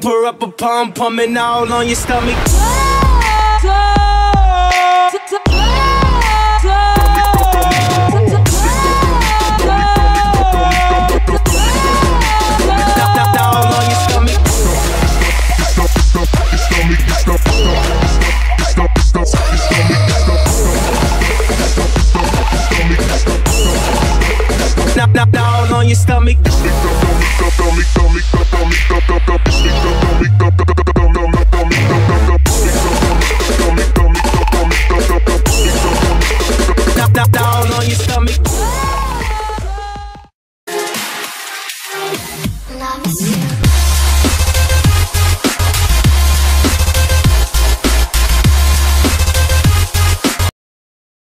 bumper up a pump, pumping all on your stomach. All on your stomach. Knock, knock, all on your stomach. down on your stomach. Love is